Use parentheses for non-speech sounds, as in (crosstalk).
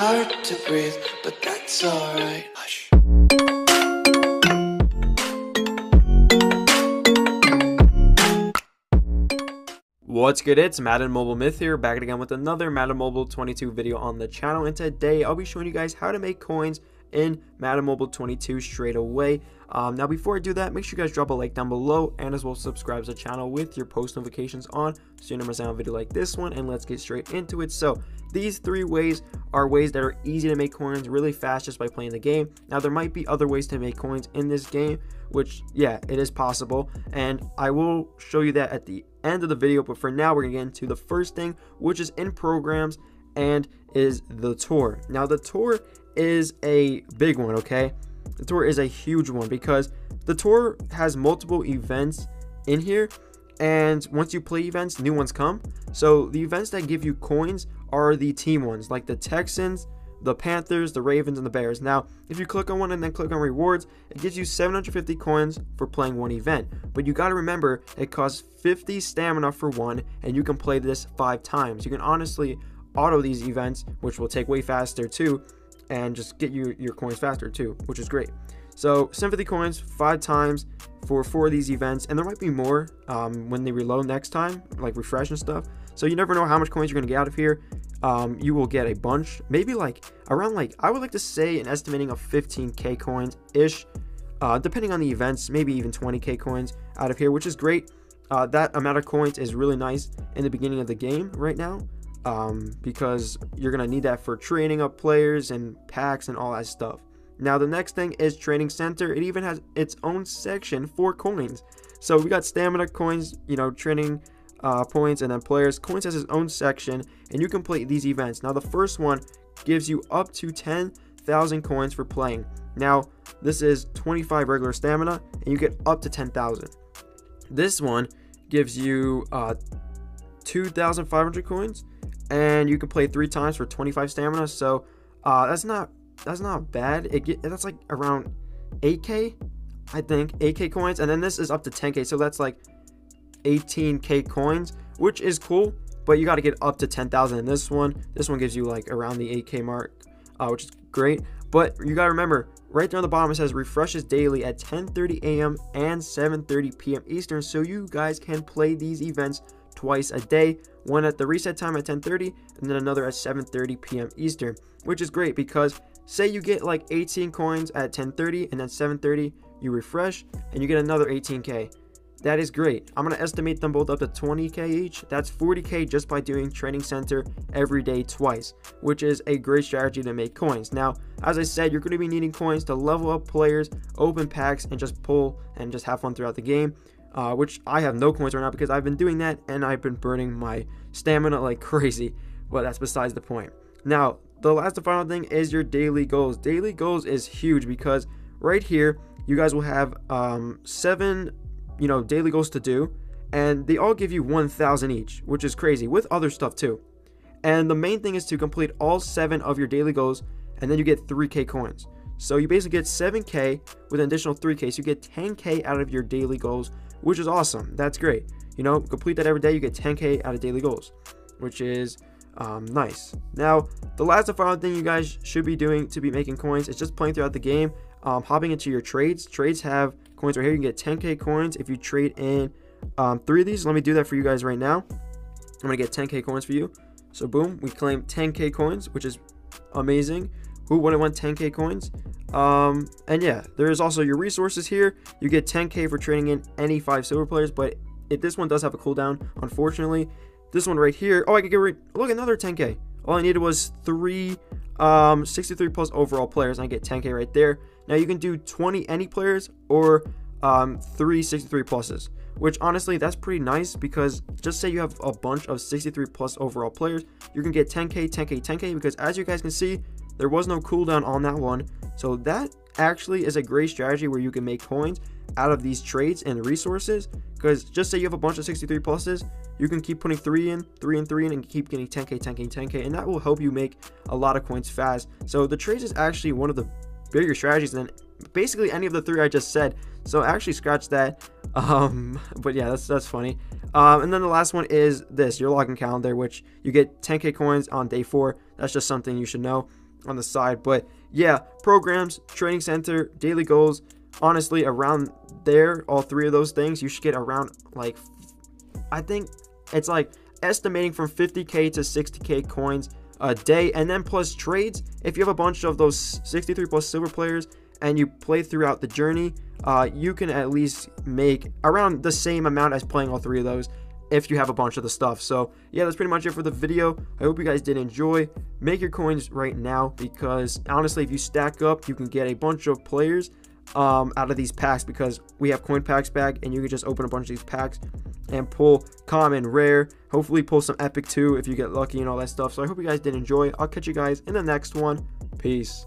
Hard to breathe, but that's alright. Hush. What's good? It's Madden Mobile Myth here, back again with another Madden Mobile 22 video on the channel. And today I'll be showing you guys how to make coins in Madden Mobile 22 straight away. Um, now, before I do that, make sure you guys drop a like down below and as well subscribe to the channel with your post notifications on so you never miss out on a video like this one. And let's get straight into it. So, these three ways are ways that are easy to make coins really fast just by playing the game. Now, there might be other ways to make coins in this game, which, yeah, it is possible. And I will show you that at the end of the video. But for now, we're going to get into the first thing, which is in programs and is the tour. Now, the tour is a big one, okay? The tour is a huge one because the tour has multiple events in here. And once you play events, new ones come. So the events that give you coins are the team ones, like the Texans, the Panthers, the Ravens, and the Bears. Now, if you click on one and then click on rewards, it gives you 750 coins for playing one event. But you got to remember, it costs 50 stamina for one, and you can play this five times. You can honestly auto these events, which will take way faster too, and just get you your coins faster too, which is great. So 750 coins five times for four of these events, and there might be more um, when they reload next time, like refresh and stuff. So you never know how much coins you're gonna get out of here um, you will get a bunch, maybe like around like I would like to say an estimating of 15k coins ish, uh, depending on the events, maybe even 20k coins out of here, which is great. Uh, that amount of coins is really nice in the beginning of the game right now um, because you're gonna need that for training up players and packs and all that stuff. Now the next thing is training center. It even has its own section for coins. So we got stamina coins, you know, training uh, points and then players. Coins has its own section and you play these events. Now the first one gives you up to 10,000 coins for playing. Now this is 25 regular stamina and you get up to 10,000. This one gives you uh, 2,500 coins and you can play three times for 25 stamina. So uh, that's not that's not bad. It get, that's like around 8k, I think, 8k coins, and then this is up to 10k. So that's like 18k coins, which is cool, but you got to get up to 10,000 in this one. This one gives you like around the 8k mark, uh, which is great. But you got to remember, right there on the bottom it says refreshes daily at 10:30 a.m. and 7:30 p.m. Eastern, so you guys can play these events twice a day. One at the reset time at 10:30, and then another at 7:30 p.m. Eastern, which is great because say you get like 18 coins at 10:30 and then 7:30 you refresh and you get another 18k that is great. I'm going to estimate them both up to 20k each. That's 40k just by doing Training Center every day twice, which is a great strategy to make coins. Now, as I said, you're going to be needing coins to level up players, open packs, and just pull and just have fun throughout the game. Uh, which I have no coins right now because I've been doing that and I've been burning my stamina like (laughs) crazy. But that's besides the point. Now, the last and final thing is your daily goals. Daily goals is huge because right here, you guys will have um, seven you know, daily goals to do, and they all give you 1,000 each, which is crazy, with other stuff too. And the main thing is to complete all seven of your daily goals, and then you get 3k coins. So you basically get 7k with an additional 3k, so you get 10k out of your daily goals, which is awesome. That's great. You know, complete that every day, you get 10k out of daily goals, which is um, nice. Now, the last and final thing you guys should be doing to be making coins is just playing throughout the game um, hopping into your trades. Trades have coins right here. You can get 10k coins if you trade in um, three of these. Let me do that for you guys right now. I'm gonna get 10k coins for you. So boom, we claim 10k coins, which is amazing. Who wouldn't want 10k coins? Um, and yeah, there is also your resources here. You get 10k for trading in any five silver players, but if this one does have a cooldown, unfortunately. This one right here, oh, I could get rid. Look, another 10k. All I needed was three um, 63 plus overall players, and I get 10k right there. Now you can do 20 any players or um, three 63 pluses, which honestly that's pretty nice because just say you have a bunch of 63 plus overall players, you can get 10k, 10k, 10k because as you guys can see, there was no cooldown on that one. So that actually is a great strategy where you can make coins out of these trades and resources. Because just say you have a bunch of 63 pluses you can keep putting three in three and three in and keep getting 10k 10k 10k and that will help you make a lot of coins fast. So the trades is actually one of the bigger strategies than basically any of the three i just said. So actually scratch that (laughs) um but yeah that's that's funny. Um and then the last one is this your login calendar which you get 10k coins on day four. That's just something you should know on the side. But yeah, programs, training center, daily goals. Honestly, around there, all three of those things, you should get around like, I think it's like estimating from 50k to 60k coins a day, and then plus trades. If you have a bunch of those 63 plus silver players and you play throughout the journey, uh, you can at least make around the same amount as playing all three of those if you have a bunch of the stuff. So yeah, that's pretty much it for the video. I hope you guys did enjoy. Make your coins right now because honestly, if you stack up, you can get a bunch of players um, out of these packs because we have coin packs back and you can just open a bunch of these packs and pull common, rare, hopefully pull some epic too if you get lucky and all that stuff. So I hope you guys did enjoy. I'll catch you guys in the next one. Peace.